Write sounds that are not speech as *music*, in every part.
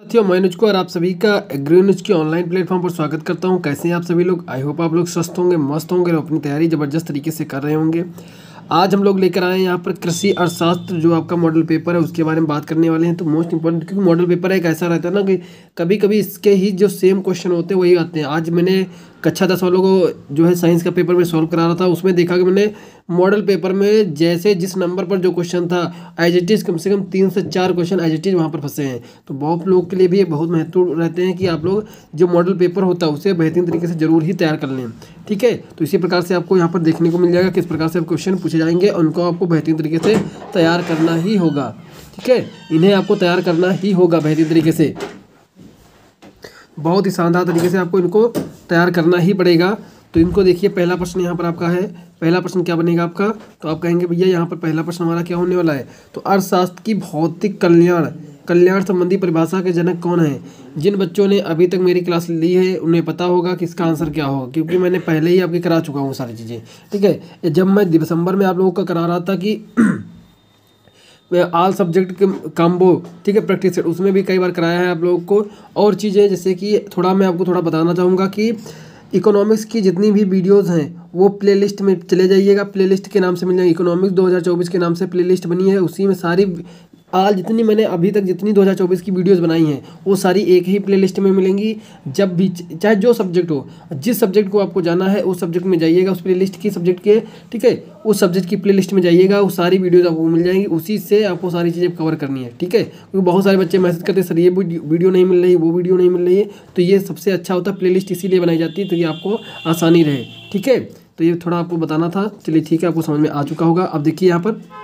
साथियों, मैं नुचको और आप सभी का एग्री न्यूज़ की ऑनलाइन प्लेटफॉर्म पर स्वागत करता हूँ। कैसे हैं आप सभी लोग? आई होप आप लोग स्वस्थ होंगे, मस्त होंगे और अपनी तैयारी ज़बरदस्त तरीके से कर रहे होंगे। आज हम लोग लेकर आए हैं यहाँ पर कृषि अर्थशास्त्र, जो आपका मॉडल पेपर है, उसके बारे में बात करने वाले हैं। तो मोस्ट इंपॉर्टेंट क्योंकि मॉडल पेपर एक ऐसा रहता है ना कि कभी कभी इसके ही जो सेम क्वेश्चन होते हैं, वही आते हैं। आज मैंने कक्षा दस वालों को जो है साइंस का पेपर में सॉल्व करा रहा था। उसमें देखा कि मैंने मॉडल पेपर में जैसे जिस नंबर पर जो क्वेश्चन था एज इट इज़ कम से कम तीन से चार क्वेश्चन एज इट इज़ वहाँ पर फंसे हैं। तो बहुत लोग के लिए भी ये बहुत महत्वपूर्ण रहते हैं कि आप लोग जो मॉडल पेपर होता है, उसे बेहतरीन तरीके से ज़रूर ही तैयार कर लें। ठीक है? तो इसी प्रकार से आपको यहाँ पर देखने को मिल जाएगा किस प्रकार से आप क्वेश्चन पूछे जाएँगे। उनको आपको बेहतरीन तरीके से तैयार करना ही होगा। ठीक है? इन्हें आपको तैयार करना ही होगा बेहतरीन तरीके से। बहुत ही शानदार तरीके से आपको इनको तैयार करना ही पड़ेगा। तो इनको देखिए, पहला प्रश्न यहाँ पर आपका है। पहला प्रश्न क्या बनेगा आपका? तो आप कहेंगे, भैया, यहाँ पर पहला प्रश्न हमारा क्या होने वाला है? तो अर्थशास्त्र की भौतिक कल्याण कल्याण संबंधी परिभाषा के जनक कौन है? जिन बच्चों ने अभी तक मेरी क्लास ली है, उन्हें पता होगा कि इसका आंसर क्या होगा, क्योंकि मैंने पहले ही आपकी करा चुका हूँ सारी चीज़ें। ठीक है? जब मैं दिसंबर में आप लोगों का करा रहा था कि आल सब्जेक्ट के काम्बो ठीक है प्रैक्टिस सेट उसमें भी कई बार कराया है आप लोगों को। और चीज़ें, जैसे कि थोड़ा मैं आपको थोड़ा बताना चाहूँगा कि इकोनॉमिक्स की जितनी भी वीडियोस हैं, वो प्लेलिस्ट में चले जाइएगा। प्लेलिस्ट के नाम से मिल जाएगी इकोनॉमिक्स 2024 के नाम से प्लेलिस्ट बनी है, उसी में सारी आज जितनी मैंने अभी तक जितनी 2024 की वीडियोस बनाई हैं, वो सारी एक ही प्लेलिस्ट में मिलेंगी। जब भी चाहे जो सब्जेक्ट हो, जिस सब्जेक्ट को आपको जाना है, उस सब्जेक्ट में जाइएगा, उस प्लेलिस्ट की सब्जेक्ट के, ठीक है? उस सब्जेक्ट की प्लेलिस्ट में जाइएगा, वो सारी वीडियोज़ आपको मिल जाएँगी, उसी से आपको सारी चीज़ें कवर करनी है, ठीक है? क्योंकि बहुत सारे बच्चे मैसेज करते सर, ये वीडियो नहीं मिल रही, वो वीडियो नहीं मिल रही है। तो ये सबसे अच्छा होता है प्ले इसीलिए बनाई जाती है तो ये आपको आसानी रहे, ठीक है? तो ये थोड़ा आपको बताना था, चलिए ठीक है, आपको समझ में आ चुका होगा। अब देखिए यहाँ पर।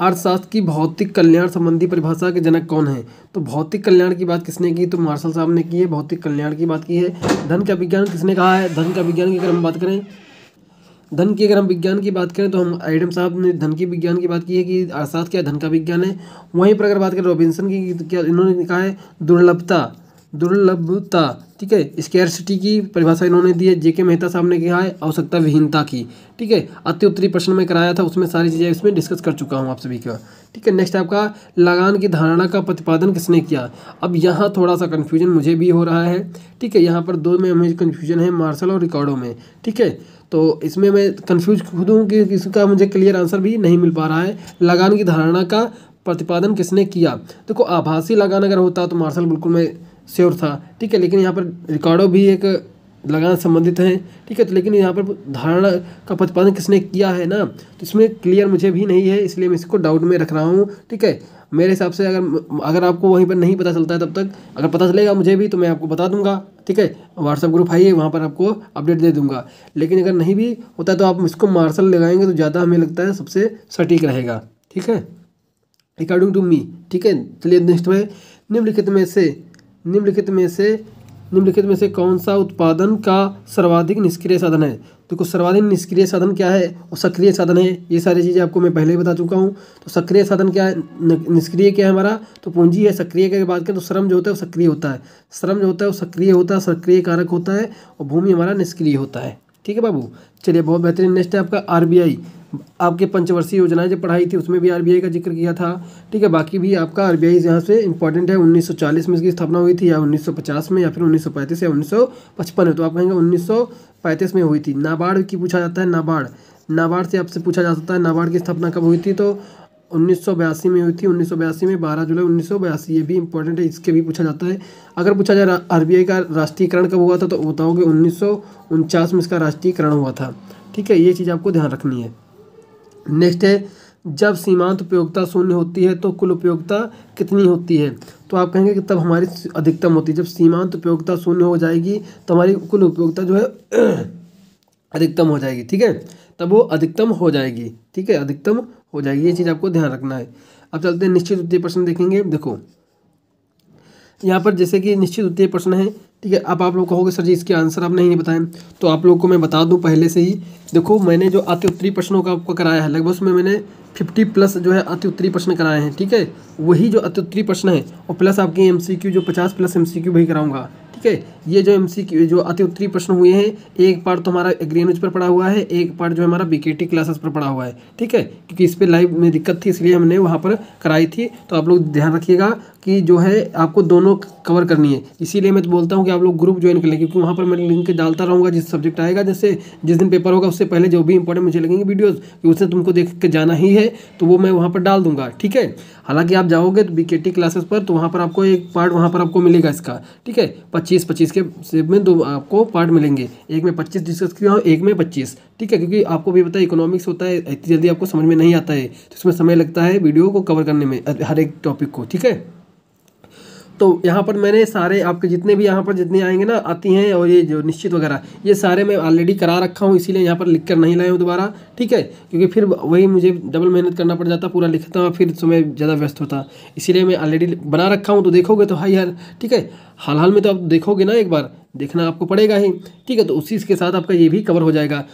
अर्थशास्त्र की भौतिक कल्याण संबंधी परिभाषा के जनक कौन है? तो भौतिक कल्याण की बात किसने की? तो मार्शल साहब ने की है, भौतिक कल्याण की बात की है। धन का विज्ञान किसने कहा है? धन का विज्ञान की अगर हम बात करें, धन की अगर हम विज्ञान की बात करें तो हम आइडम साहब ने धन की विज्ञान की बात की है कि अर्थशास्त्र क्या धन का विज्ञान है। वहीं पर अगर बात करें, रॉबिन्सन की, क्या इन्होंने कहा है? दुर्लभता। दुर्लभता, ठीक है? स्केयरसिटी की परिभाषा इन्होंने दी है जेके मेहता साहब ने कहा है आवश्यकता विहीनता की, ठीक है? अति उत्तरी प्रश्न में कराया था, उसमें सारी चीज़ें इसमें डिस्कस कर चुका हूँ आप सभी का, ठीक है? नेक्स्ट आपका, लगान की धारणा का प्रतिपादन किसने किया? अब यहाँ थोड़ा सा कन्फ्यूज़न मुझे भी हो रहा है, ठीक है? यहाँ पर दो में हमें कन्फ्यूज़न है मार्शल और रिकॉर्डों में, ठीक है? तो इसमें मैं कन्फ्यूज़ खुद हूँ कि इसका मुझे क्लियर आंसर भी नहीं मिल पा रहा है। लगान की धारणा का प्रतिपादन किसने किया? देखो, आभासी लगान अगर होता तो मार्शल बिल्कुल मैं श्योर था। ठीक है, लेकिन यहाँ पर रिकॉर्डो भी एक लगान संबंधित हैं। ठीक है तो लेकिन यहाँ पर धारणा का प्रतिपादन किसने किया है ना? तो इसमें क्लियर मुझे भी नहीं है, इसलिए मैं इसको डाउट में रख रहा हूँ। ठीक है, मेरे हिसाब से अगर अगर आपको वहीं पर नहीं पता चलता है तब तक, अगर पता चलेगा मुझे भी तो मैं आपको बता दूँगा। ठीक है व्हाट्सअप ग्रुप आइए वहाँ पर आपको अपडेट दे दूँगा। लेकिन अगर नहीं भी होता तो आप इसको मार्शल लगाएँगे तो ज़्यादा हमें लगता है सबसे सटीक रहेगा। ठीक है अकॉर्डिंग टू मी ठीक है, चलिए नेक्स्ट में, निम्नलिखित में से निम्नलिखित में से, निम्नलिखित में से कौन सा उत्पादन का सर्वाधिक निष्क्रिय साधन है? तो सर्वाधिक निष्क्रिय साधन क्या है? और सक्रिय साधन है, ये सारी चीज़ें आपको मैं पहले ही बता चुका हूँ। तो सक्रिय साधन क्या है? निष्क्रिय क्या है हमारा? तो पूंजी है, सक्रिय की बात करें तो श्रम जो होता है वो सक्रिय होता है। श्रम जो होता है वो सक्रिय होता है, सक्रिय कारक होता है, और भूमि हमारा निष्क्रिय होता है। ठीक है बाबू? चलिए, बहुत बेहतरीन नेक्स्ट है आपका आरबीआई। आपके पंचवर्षीय योजनाएँ जो पढ़ाई थी, उसमें भी आरबीआई का ज़िक्र किया था। ठीक है, बाकी भी आपका आरबीआई यहाँ से इंपॉर्टेंट है 1940 में इसकी स्थापना हुई थी या 1950 में या फिर 1935 या 1955 में तो आप कहेंगे 1935 में हुई थी। नाबार्ड की पूछा जाता है, नाबार्ड। नाबार्ड से आपसे पूछा जा सकता है, नाबार्ड की स्थापना कब हुई थी तो उन्नीस सौ बयासी में हुई थी, उन्नीस सौ बयासी में बारह जुलाई उन्नीस सौ बयासी, ये भी इंपॉर्टेंट है, इसके भी पूछा जाता है। अगर पूछा जाए आरबीआई का राष्ट्रीयकरण कब हुआ था तो बताओगे उन्नीस सौ उनचास में इसका राष्ट्रीयकरण हुआ था। ठीक है, ये चीज़ आपको ध्यान रखनी है। नेक्स्ट है, जब सीमांत उपयोगिता शून्य होती है तो कुल उपयोगिता कितनी होती है? तो आप कहेंगे कि तब हमारी अधिकतम होती है। जब सीमांत उपयोगिता शून्य हो जाएगी तो हमारी कुल उपयोगिता जो है *clears throat* अधिकतम हो जाएगी, ठीक है? तब वो अधिकतम हो जाएगी, ठीक है? अधिकतम हो जाएगी, ये चीज़ आपको ध्यान रखना है। अब चलते हैं निश्चित उत्तीय प्रश्न देखेंगे। देखो, यहाँ पर जैसे कि निश्चित उत्तीय प्रश्न है ठीक है अब आप लोग कहोगे सर जी इसके आंसर आप नहीं, बताएँ। तो आप लोग को मैं बता दूँ पहले से ही देखो मैंने जो अति उत्तरी प्रश्नों का आपको कराया है लगभग उसमें मैंने फिफ्टी प्लस जो है अति उत्तरी प्रश्न कराए हैं ठीक है? वही जो अति उत्तरी प्रश्न है और प्लस आपके एमसीक्यू जो पचास प्लस एम वही कराऊँगा ठीक है? ये जो एमसीक्यू जो अति उत्तरी प्रश्न हुए हैं एक पार्ट तो हमारा एग्री पर पड़ा हुआ है एक पार्ट जो हमारा बीकेटी क्लासेस पर पड़ा हुआ है ठीक है? क्योंकि इस पर लाइव में दिक्कत थी इसलिए हमने वहाँ पर कराई थी तो आप लोग ध्यान रखिएगा कि जो है आपको दोनों कवर करनी है। इसीलिए मैं तो बोलता हूँ कि आप लोग ग्रुप ज्वाइन कर लें, क्योंकि वहाँ पर मैं लिंक डालता रहूँगा, जिस सब्जेक्ट आएगा, जैसे जिस दिन पेपर होगा, उससे पहले जो भी इंपॉर्टेंट मुझे लगेंगे वीडियोज़ कि उससे तुमको देख के जाना ही है तो वो मैं वहाँ पर डाल दूँगा, ठीक है? हालाँकि आप जाओगे तो बी क्लासेस पर तो वहाँ पर आपको एक पार्ट वहाँ पर आपको मिलेगा इसका, ठीक है? पच्चीस पच्चीस के सेब में दो आपको पार्ट मिलेंगे। एक में पच्चीस डिस्कस किया एक में पच्चीस, ठीक है? क्योंकि आपको भी पता है इकोनॉमिक्स होता है, इतनी जल्दी आपको समझ में नहीं आता है तो इसमें समय लगता है वीडियो को कवर करने में, हर एक टॉपिक को, ठीक है? तो यहाँ पर मैंने सारे आपके जितने भी यहाँ पर जितने आएँगे ना, आती हैं और ये जो निश्चित वगैरह, ये सारे मैं ऑलरेडी करा रखा हूँ, इसीलिए यहाँ पर लिख कर नहीं लाया हूँ दोबारा, ठीक है? क्योंकि फिर वही मुझे डबल मेहनत करना पड़ जाता, पूरा लिखता, फिर समय ज़्यादा व्यस्त होता, इसीलिए मैं ऑलरेडी बना रखा हूँ तो देखोगे तो हाई हर ठीक है? हाल हाल में तो आप देखोगे ना एक बार, देखना आपको पड़ेगा ही। ठीक है तो उसी के साथ आपका ये भी कवर हो जाएगा।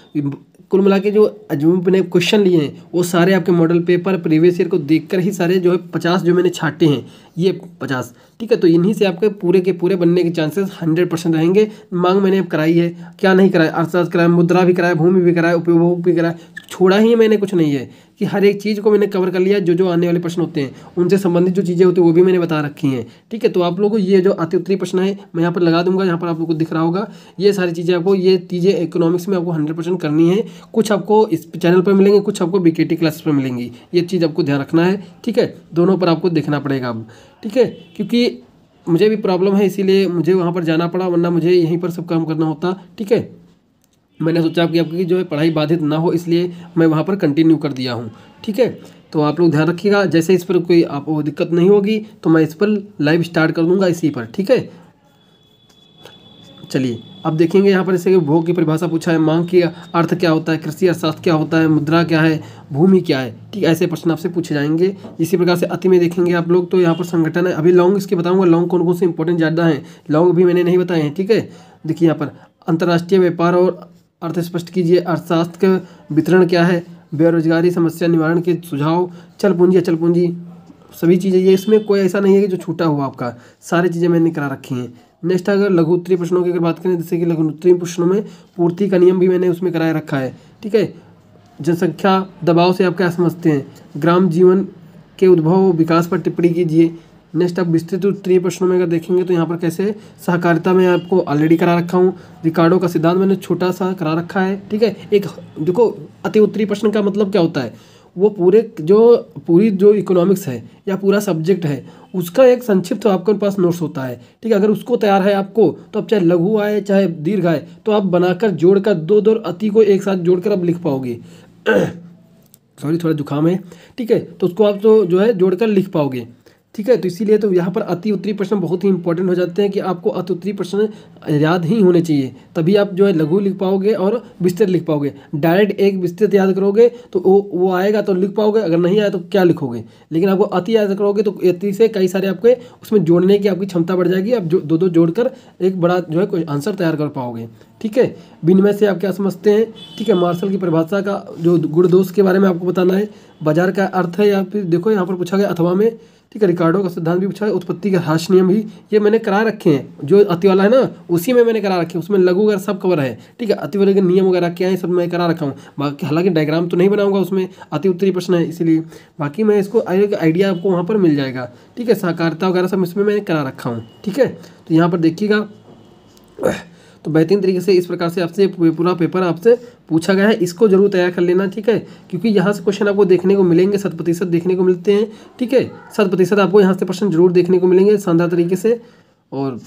कुल मिला के जो अजूम ने क्वेश्चन लिए हैं, वो सारे आपके मॉडल पेपर प्रीवियस ईयर को देखकर ही सारे जो है पचास जो मैंने छाटे हैं, ये पचास। ठीक है तो इन्हीं से आपके पूरे के पूरे बनने के चांसेस हंड्रेड परसेंट रहेंगे। मांग मैंने अब कराई है। क्या नहीं कराया? अर्थशास्त्र कराया, मुद्रा भी कराया, भूमि भी कराया, उपयोग भी कराया। छोड़ा ही मैंने कुछ नहीं है। कि हर एक चीज़ को मैंने कवर कर लिया, जो जो आने वाले प्रश्न होते हैं, उनसे संबंधित जो चीज़ें होती हैं, वो भी मैंने बता रखी हैं। ठीक है तो आप लोगों को ये जो अति उत्तरी प्रश्न है, मैं यहाँ पर लगा दूँगा, यहाँ पर आप लोग को दिख रहा होगा। ये सारी चीज़ें आपको, ये चीज़ें इकोनॉमिक्स में आपको हंड्रेड करनी है। कुछ आपको इस चैनल पर मिलेंगे, कुछ आपको बी के क्लासेस पर मिलेंगी। ये चीज़ आपको ध्यान रखना है, ठीक है? दोनों पर आपको देखना पड़ेगा अब, ठीक है? क्योंकि मुझे भी प्रॉब्लम है, इसीलिए मुझे वहाँ पर जाना पड़ा, वरना मुझे यहीं पर सब काम करना होता, ठीक है? मैंने सोचा कि आपकी जो है पढ़ाई बाधित ना हो, इसलिए मैं वहाँ पर कंटिन्यू कर दिया हूँ। ठीक है? तो आप लोग ध्यान रखिएगा, जैसे इस पर कोई आपको दिक्कत नहीं होगी तो मैं इस पर लाइव स्टार्ट कर दूँगा इसी पर। ठीक है? चलिए, अब देखेंगे यहाँ पर जैसे भोग की परिभाषा पूछा है, मांग की अर्थ क्या होता है, कृषि अर्थशास्त्र क्या होता है, मुद्रा क्या है, भूमि क्या है? ठीक, ऐसे प्रश्न आपसे पूछे जाएँगे। इसी प्रकार से अति में देखेंगे आप लोग तो यहाँ पर संगठन है। अभी लॉन्ग इसके बताऊँगा लॉन्ग कौन कौन से इंपॉर्टेंट ज़्यादा हैं लॉन्ग भी मैंने नहीं बताए हैं। ठीक है? देखिए यहाँ पर, अंतर्राष्ट्रीय व्यापार और अर्थ स्पष्ट कीजिए। अर्थशास्त्र का वितरण क्या है? बेरोजगारी, समस्या निवारण के सुझाव। चल पूंजी, अचल पूंजी। सभी चीज़ें ये, इसमें कोई ऐसा नहीं है कि जो छूटा हुआ आपका। सारी चीज़ें मैंने करा रखी हैं। नेक्स्ट अगर लघु उत्तरी प्रश्नों की अगर बात करें, जैसे कि लघु उत्तरी प्रश्नों में पूर्ति का नियम भी मैंने उसमें कराया रखा है। ठीक है? जनसंख्या दबाव से आप क्या समझते हैं? ग्राम जीवन के उद्भव विकास पर टिप्पणी कीजिए। नेक्स्ट आप विस्तृत उत्तरीय प्रश्नों में अगर देखेंगे तो यहाँ पर कैसे सहकारिता में आपको ऑलरेडी करा रखा हूँ। रिकार्डो का सिद्धांत मैंने छोटा सा करा रखा है, ठीक है? एक देखो, अति उत्तरीय प्रश्न का मतलब क्या होता है? वो पूरे जो, पूरी जो इकोनॉमिक्स है या पूरा सब्जेक्ट है, उसका एक संक्षिप्त आपके पास नोट्स होता है, ठीक है? अगर उसको तैयार है आपको तो आप चाहे लघु आए, चाहे दीर्घ आए तो आप बनाकर जोड़कर दो दो अति को एक साथ जोड़कर आप लिख पाओगे। *clears throat* सॉरी थोड़ा जुकाम है, ठीक है? तो उसको आप तो जो है जोड़कर लिख पाओगे। ठीक है तो इसीलिए तो यहाँ पर अति उत्तरी प्रश्न बहुत ही इंपॉर्टेंट हो जाते हैं कि आपको अति उत्तरी प्रश्न याद ही होने चाहिए। तभी आप जो है लघु लिख पाओगे और विस्तृत लिख पाओगे। डायरेक्ट एक विस्तृत याद करोगे तो वो वो आएगा तो लिख पाओगे, अगर नहीं आया तो क्या लिखोगे? लेकिन आपको अति याद करोगे तो अति से कई सारे आपके उसमें जोड़ने की आपकी क्षमता बढ़ जाएगी। आप जो दो दो जोड़कर एक बड़ा जो है कोई आंसर तैयार कर पाओगे। ठीक है? विनिमय से आप क्या समझते हैं? ठीक है मार्शल की परिभाषा का जो गुण दोष के बारे में आपको बताना है। बाज़ार का अर्थ है या फिर देखो, यहाँ पर पूछा गया अथवा में ठीक है रिकार्डो का सिद्धांत भी पूछा है, उत्पत्ति के हाश नियम भी ये मैंने करा रखे हैं। जो अति वाला है ना, उसी में मैंने करा रखे हैं, उसमें लघु वगैरह सब कवर है। ठीक है अति वाले के नियम वगैरह क्या है, सब मैं करा रखा हूँ। बाकी हालाँकि डायग्राम तो नहीं बनाऊँगा उसमें, अति उत्तरी प्रश्न है, इसीलिए। बाकी मैं इसको आइडिया आपको वहाँ पर मिल जाएगा। ठीक है सहकारिता वगैरह सब इसमें मैंने करा रखा हूँ। ठीक है तो यहाँ पर देखिएगा। तो बेहतरीन तरीके से इस प्रकार से आपसे पूरा पेपर आपसे पूछा गया है। इसको ज़रूर तैयार कर लेना, ठीक है? क्योंकि यहाँ से क्वेश्चन आपको देखने को मिलेंगे, शत प्रतिशत देखने को मिलते हैं, ठीक है? शत प्रतिशत आपको यहाँ से प्रश्न ज़रूर देखने को मिलेंगे शानदार तरीके से। और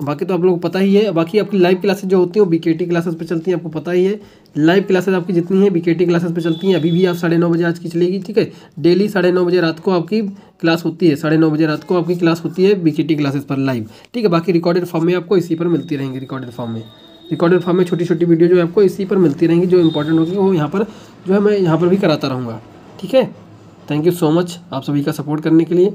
बाकी तो आप लोगों को पता ही है, बाकी आपकी लाइव क्लासेस जो होती हैं वो बी क्लासेस पर चलती हैं, आपको पता ही है। लाइव क्लासेस आपकी जितनी है बी क्लासेस पे चलती हैं। अभी भी आप साढ़े नौ बजे आज की चलेगी, ठीक है? डेली साढ़े नौ बजे रात को आपकी क्लास होती है। साढ़े नौ बजे रात को आपकी क्लास होती है बी क्लासेस पर लाइव ठीक है, बाकी रिकॉर्डेड फॉर्म में आपको इसी पर मिलती रहेंगी रिकॉर्डेड फॉर्म में। रिकॉर्डेड फॉर्म में छोटी छोटी वीडियो जो है आपको इसी पर मिलती रहेंगी, जो इंपॉर्टेंट होगी, वो यहाँ पर, जो है मैं यहाँ पर भी कराता रहूँगा। ठीक है? थैंक यू सो मच आप सभी का सपोर्ट करने के लिए।